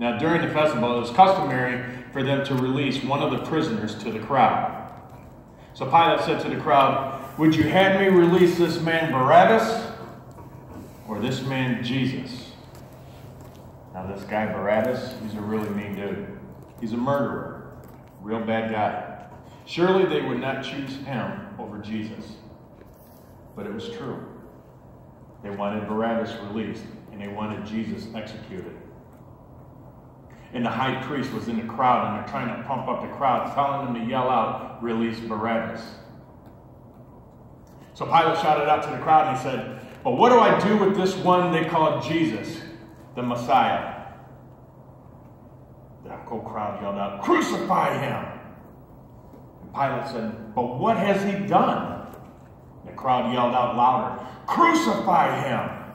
Now, during the festival, it was customary for them to release one of the prisoners to the crowd. So Pilate said to the crowd, Would you have me release this man Barabbas or this man Jesus? Now, this guy Barabbas, he's a really mean dude. He's a murderer, real bad guy. Surely they would not choose him over Jesus. But it was true. They wanted Barabbas released, and they wanted Jesus executed. And the high priest was in the crowd, and they're trying to pump up the crowd, telling them to yell out, Release Barabbas. So Pilate shouted out to the crowd, and he said, But what do I do with this one they call Jesus, the Messiah? The whole crowd yelled out, Crucify him! And Pilate said, But what has he done? The crowd yelled out louder, Crucify him!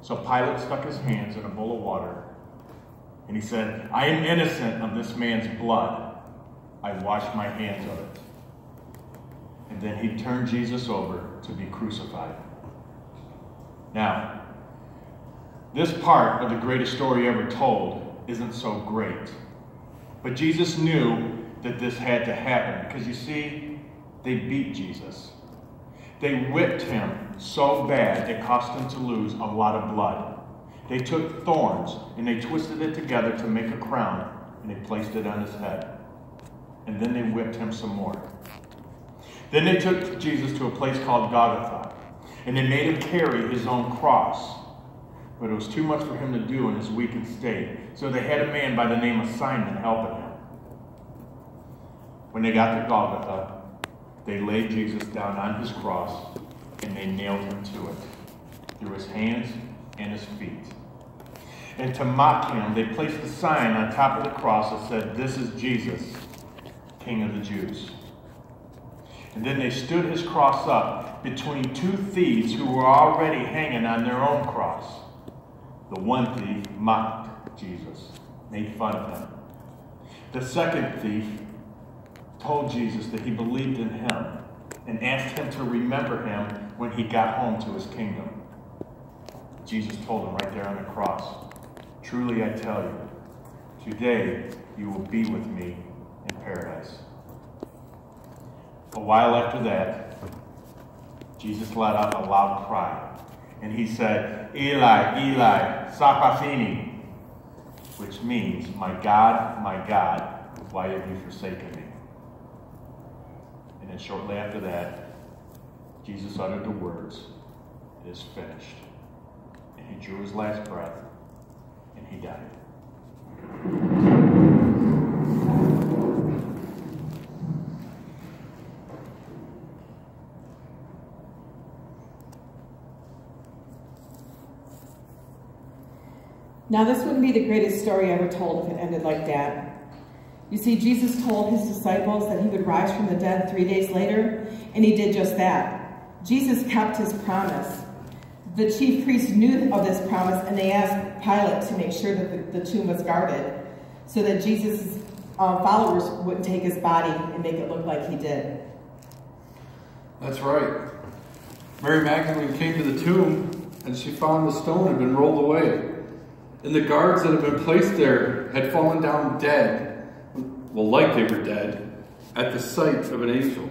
So Pilate stuck his hands in a bowl of water and he said, I am innocent of this man's blood. I wash my hands of it. And then he turned Jesus over to be crucified. Now, this part of the greatest story ever told isn't so great. But Jesus knew that this had to happen because you see, they beat Jesus. They whipped him so bad it cost him to lose a lot of blood. They took thorns and they twisted it together to make a crown and they placed it on his head. And then they whipped him some more. Then they took Jesus to a place called Golgotha and they made him carry his own cross. But it was too much for him to do in his weakened state. So they had a man by the name of Simon helping him. When they got to Golgotha, they laid Jesus down on his cross and they nailed him to it through his hands and his feet. And to mock him, they placed a sign on top of the cross that said, This is Jesus, King of the Jews. And then they stood his cross up between two thieves who were already hanging on their own cross. The one thief mocked Jesus, made fun of him. The second thief told Jesus that he believed in him and asked him to remember him when he got home to his kingdom. Jesus told him right there on the cross, Truly I tell you, today you will be with me in paradise. A while after that, Jesus let out a loud cry, and he said, Eli, Eli, sabachthani, which means, My God, my God, why have you forsaken me? And then shortly after that, Jesus uttered the words, It is finished. He drew his last breath, and he died. Now, this wouldn't be the greatest story ever told if it ended like that. You see, Jesus told his disciples that he would rise from the dead three days later, and he did just that. Jesus kept his promise. The chief priests knew of this promise, and they asked Pilate to make sure that the, the tomb was guarded so that Jesus' uh, followers wouldn't take his body and make it look like he did. That's right. Mary Magdalene came to the tomb, and she found the stone had been rolled away. And the guards that had been placed there had fallen down dead, well, like they were dead, at the sight of an angel.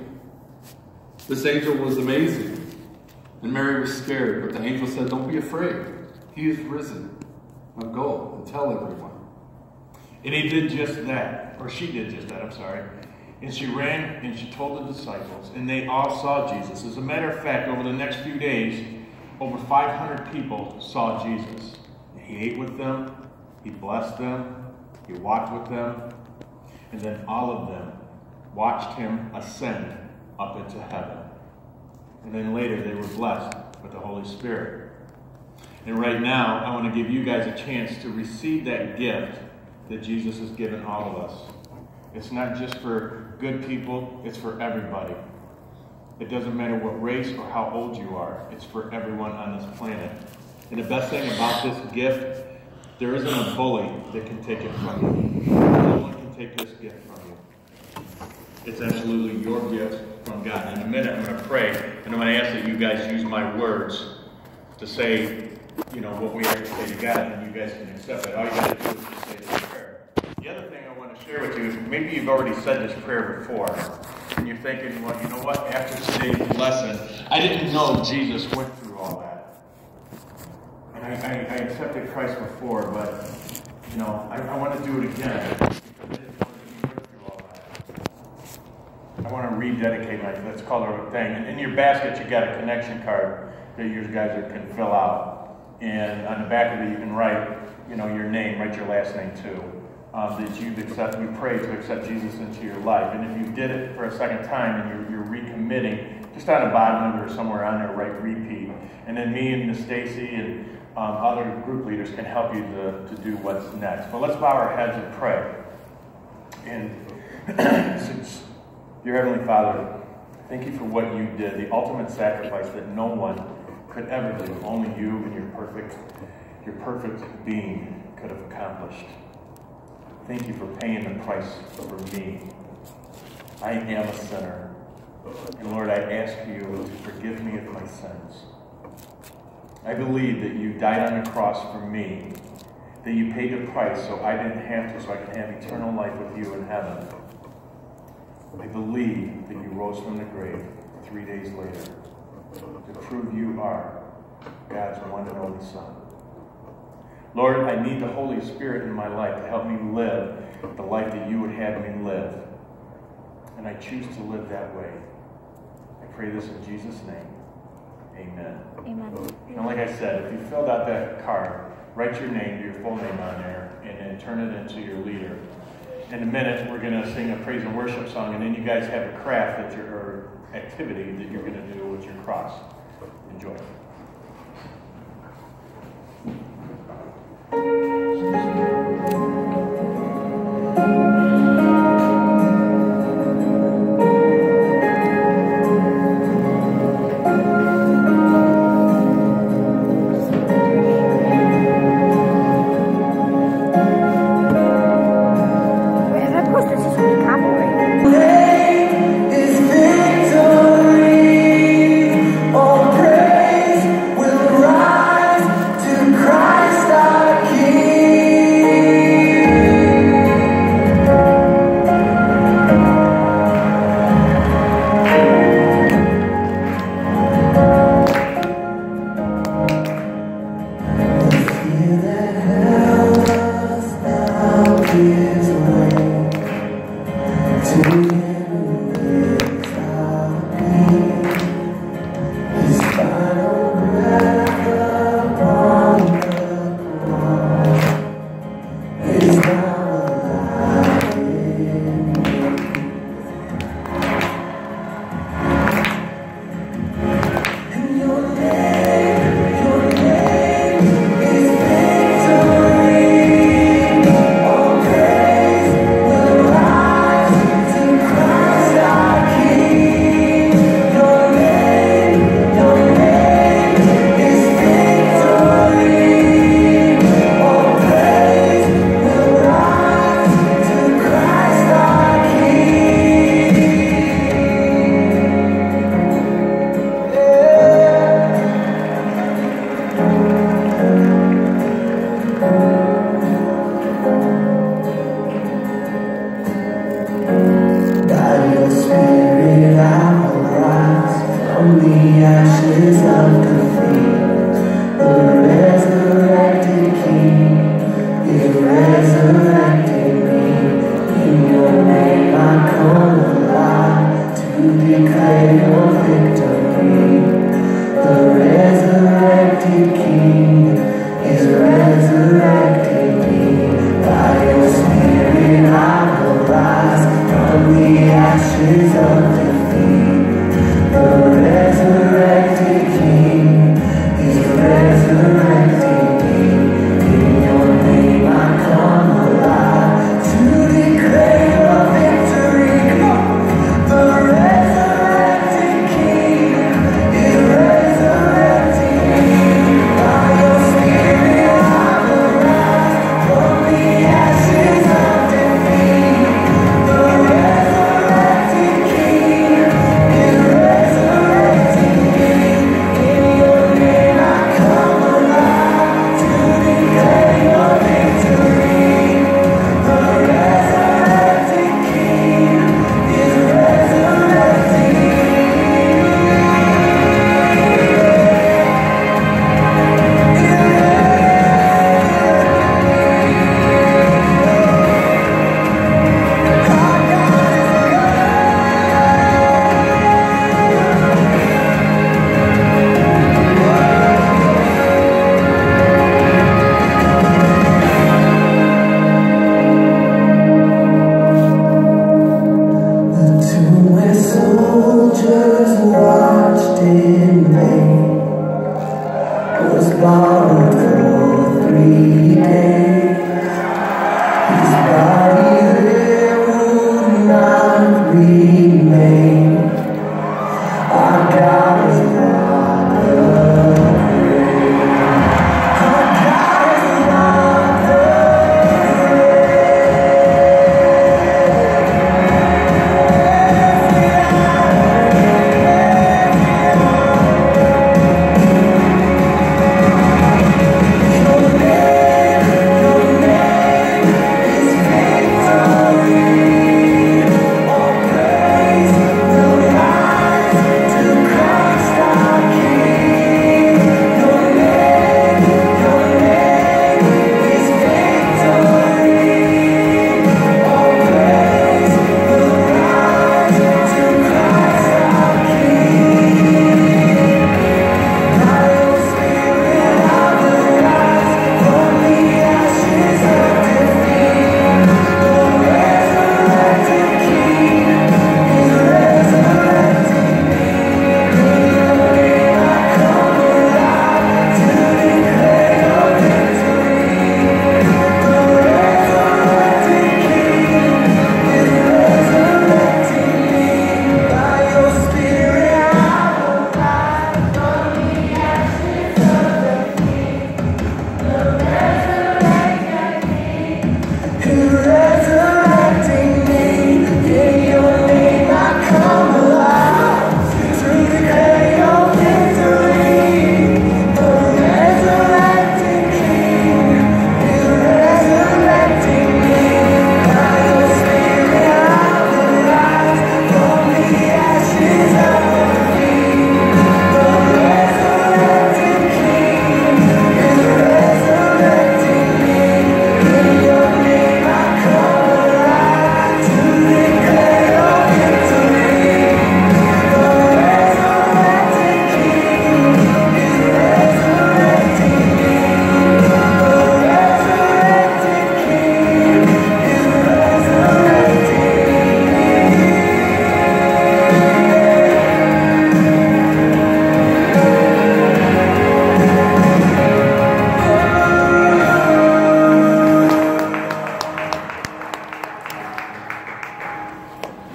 This angel was amazing. And Mary was scared, but the angel said, Don't be afraid. He is risen. Now go and tell everyone. And he did just that, or she did just that, I'm sorry. And she ran and she told the disciples, and they all saw Jesus. As a matter of fact, over the next few days, over 500 people saw Jesus. He ate with them, he blessed them, he walked with them, and then all of them watched him ascend up into heaven. And then later they were blessed with the Holy Spirit. And right now, I want to give you guys a chance to receive that gift that Jesus has given all of us. It's not just for good people, it's for everybody. It doesn't matter what race or how old you are, it's for everyone on this planet. And the best thing about this gift, there isn't a bully that can take it from you. No one can take this gift from you. It's absolutely your gift from God. In a minute, I'm going to pray, and I'm going to ask that you guys use my words to say you know, what we have to say to God, and you guys can accept it. All you got to do is just say this prayer. The other thing I want to share with you is maybe you've already said this prayer before, and you're thinking, well, you know what? After today's lesson, I didn't know Jesus went through all that. And I, I, I accepted Christ before, but, you know, I, I want to do it again. I want to rededicate my, let's call it a thing. And in your basket, you got a connection card that you guys can fill out. And on the back of it, you can write, you know, your name, write your last name too. Um, that you've accepted, you pray to accept Jesus into your life. And if you did it for a second time and you're, you're recommitting, just on the bottom of it or somewhere on there, write repeat. And then me and Miss Stacy and um, other group leaders can help you to, to do what's next. But let's bow our heads and pray. And since Dear Heavenly Father, thank you for what you did, the ultimate sacrifice that no one could ever do. Only you and your perfect, your perfect being could have accomplished. Thank you for paying the price for me. I am a sinner. And Lord, I ask you to forgive me of my sins. I believe that you died on the cross for me, that you paid the price so I didn't have to, so I can have eternal life with you in heaven. I believe that you rose from the grave three days later to prove you are God's one and only Son. Lord, I need the Holy Spirit in my life to help me live the life that you would have me live. And I choose to live that way. I pray this in Jesus' name. Amen. Amen. And like I said, if you filled out that card, write your name, your full name on there, and then turn it into your leader in a minute, we're going to sing a praise and worship song, and then you guys have a craft that you're, or activity that you're going to do with your cross. Enjoy. resurrected. Amen.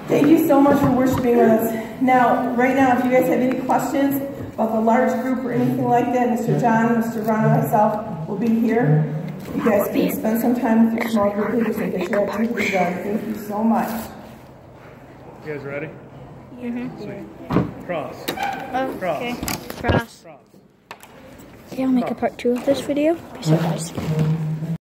Being with us. Now, right now, if you guys have any questions about the large group or anything like that, Mr. John, Mr. Ron, and myself will be here. You guys can spend some time with your small group leaders and get your activities done. Thank you so much. You guys ready? Mm-hmm. Sweet. Cross. Okay. Cross. Cross. Okay, I'll make a part two of this video. Peace out, guys.